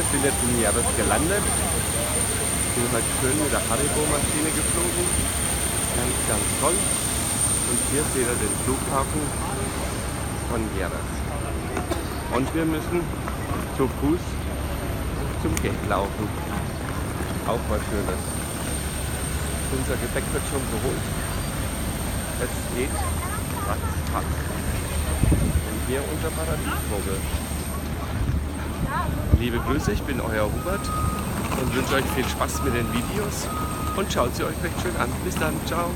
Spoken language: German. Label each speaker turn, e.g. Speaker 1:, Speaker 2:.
Speaker 1: wir sind jetzt in Jerez gelandet. Bin heute schön mit der Haribo-Maschine geflogen. Ganz, ganz toll. Und hier seht ihr den Flughafen von Jerez. Und wir müssen zu Fuß zum Gate laufen. Auch was Schönes. Unser Gepäck wird schon geholt. Es geht ratzfatz. Und hier unser Paradiesvogel. Liebe Grüße, ich bin euer Hubert und wünsche euch viel Spaß mit den Videos und schaut sie euch recht schön an. Bis dann, ciao.